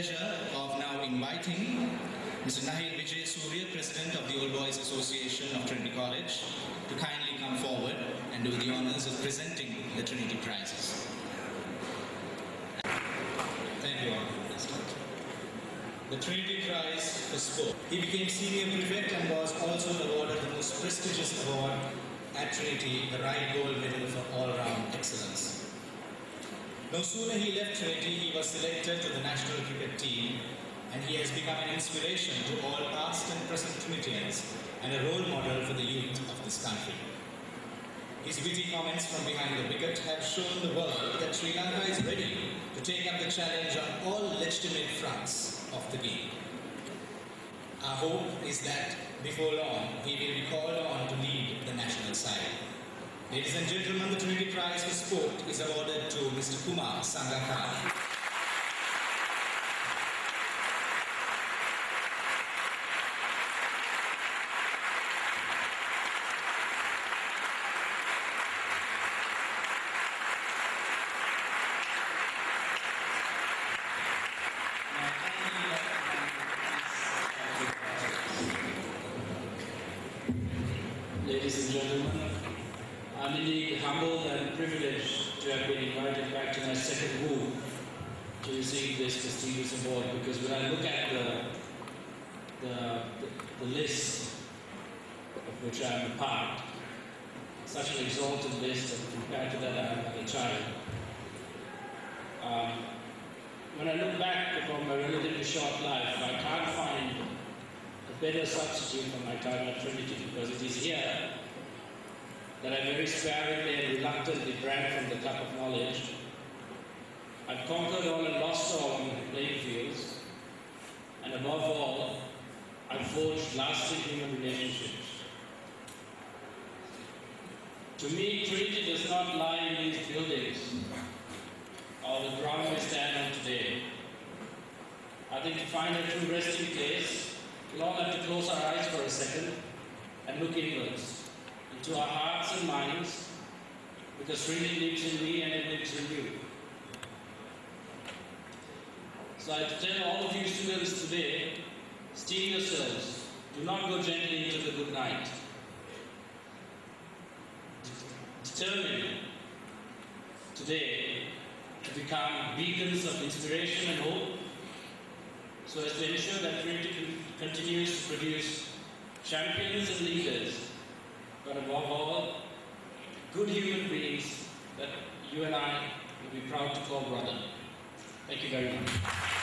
pleasure of now inviting Mr. Nahir Vijay Surya, President of the Old Boys Association of Trinity College, to kindly come forward and do the honors of presenting the Trinity Prizes. Thank you all The Trinity Prize for Sport. He became senior prefect and was also awarded the most prestigious award at Trinity, the Ryde Gold Medal for all-round excellence. No sooner he left Trinity, he was selected to the national cricket team and he has become an inspiration to all past and present Trinitians and a role model for the youth of this country. His witty comments from behind the wicket have shown the world that Sri Lanka is ready to take up the challenge on all legitimate fronts of the game. Our hope is that before long he will be called on to lead the national side. Ladies and gentlemen, the Trinity Prize for Sport is awarded to Mr. Kumar Sangakkara. Ladies and gentlemen, I'm indeed humbled and privileged to have been invited back to my second home to receive this prestigious award because when I look at the, the, the, list of which I'm a part, such an exalted list and compared to that I am a child. Um, when I look back upon my relatively short life, I can't find a better substitute for my time at Trinity because it is here that I very sparingly and reluctantly drank from the cup of knowledge. I've conquered all and lost all on the playing fields, and above all, I've forged lasting human relationships. To me, Trinity does not lie in these buildings or the ground we stand on today. I think to find a true resting place, we all have to close our eyes for a second and look inwards into our hearts and minds because Trinity lives in me and it lives in you. So I tell all of you students today, steel yourselves. Do not go gently into the good night. Determine today to become beacons of inspiration and hope so as to ensure that Trinity continues to produce champions and leaders but above all, good human beings that you and I will be proud to call brother. Thank you very much.